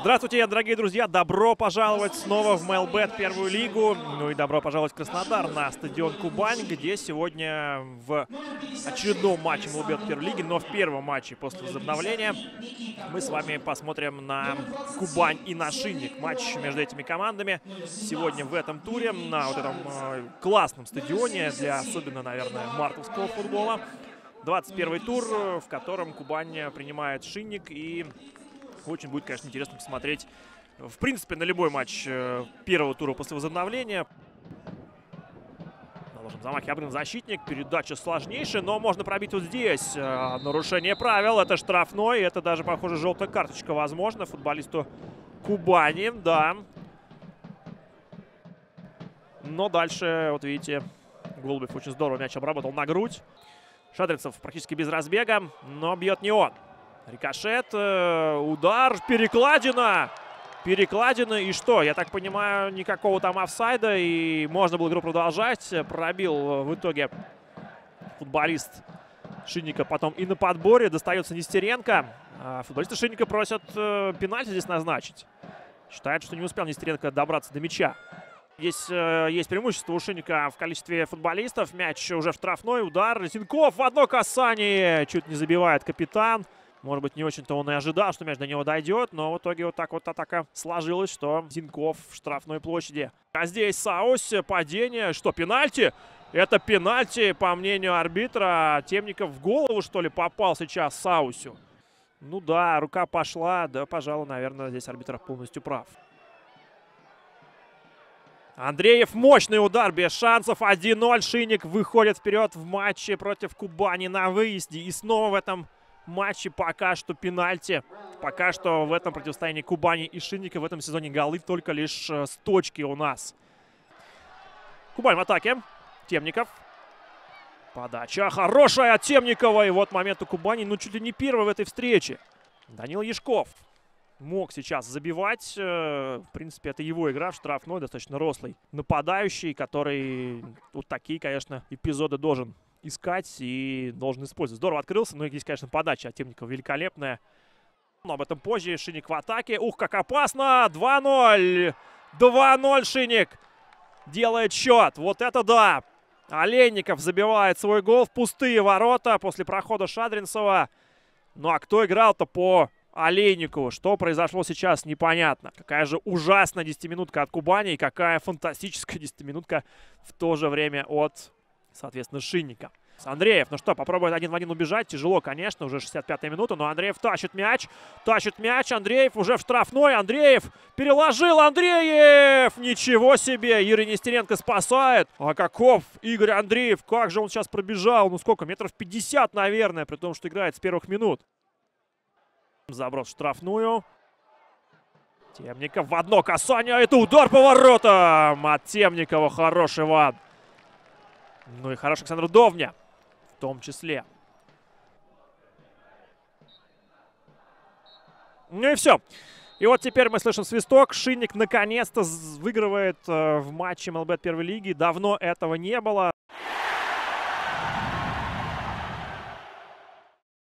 Здравствуйте, дорогие друзья! Добро пожаловать снова в MailBet первую лигу. Ну и добро пожаловать в Краснодар на стадион Кубань, где сегодня в очередном матче MailBet первой лиги, но в первом матче после возобновления мы с вами посмотрим на Кубань и на Шинник. Матч между этими командами сегодня в этом туре на вот этом э, классном стадионе для особенно, наверное, мартовского футбола. 21 тур, в котором Кубань принимает Шинник и очень будет, конечно, интересно посмотреть, в принципе, на любой матч э, первого тура после возобновления. Наложим замах Ябрин защитник. Передача сложнейшая, но можно пробить вот здесь. Э, нарушение правил. Это штрафной. Это даже, похоже, желтая карточка, возможно, футболисту Кубани. Да. Но дальше, вот видите, Голубев очень здорово мяч обработал на грудь. Шадринцев практически без разбега, но бьет не он. Рикошет, э, удар, перекладина. Перекладина и что? Я так понимаю, никакого там офсайда. И можно было игру продолжать. Пробил в итоге футболист Шинника потом и на подборе. Достается Нестеренко. А футболисты Шинника просят э, пенальти здесь назначить. Считают, что не успел Нестеренко добраться до мяча. Здесь э, есть преимущество у Шинника в количестве футболистов. Мяч уже в штрафной. Удар. Зинков в одно касание. Чуть не забивает капитан. Может быть, не очень-то он и ожидал, что мяч до него дойдет, но в итоге вот так вот атака сложилась, что Зинков в штрафной площади. А здесь Саус, падение, что, пенальти? Это пенальти, по мнению арбитра. Темников в голову, что ли, попал сейчас Саусю. Ну да, рука пошла, да, пожалуй, наверное, здесь арбитр полностью прав. Андреев мощный удар, без шансов. 1-0. Шинник выходит вперед в матче против Кубани на выезде. И снова в этом матче пока что пенальти. Пока что в этом противостоянии Кубани и Шинника в этом сезоне голы только лишь э, с точки у нас. Кубань в атаке. Темников. Подача хорошая от Темникова. И вот момент у Кубани, ну чуть ли не первый в этой встрече. Данил Яшков мог сейчас забивать. Э, в принципе, это его игра в штрафной, достаточно рослый нападающий, который вот такие, конечно, эпизоды должен искать и должен использовать. Здорово открылся, но здесь, конечно, подача от Темникова великолепная. Но об этом позже. Шиник в атаке. Ух, как опасно! 2-0! 2-0 Шиник делает счет. Вот это да! Олейников забивает свой гол в пустые ворота после прохода Шадринцева. Ну а кто играл-то по Олейникову? Что произошло сейчас, непонятно. Какая же ужасная 10-минутка от Кубани и какая фантастическая 10-минутка в то же время от соответственно, Шинника. Андреев, ну что, попробует один в один убежать. Тяжело, конечно, уже 65-я минута, но Андреев тащит мяч. Тащит мяч, Андреев уже в штрафной. Андреев переложил, Андреев! Ничего себе, Юрий Нестеренко спасает. А каков Игорь Андреев, как же он сейчас пробежал. Ну сколько, метров 50, наверное, при том, что играет с первых минут. Заброс в штрафную. Темников в одно касание, это удар по воротам от Темникова, хороший ван. Ну и хороший Александр Довня в том числе. Ну и все. И вот теперь мы слышим свисток. Шинник наконец-то выигрывает э, в матче МЛБ первой лиги. Давно этого не было.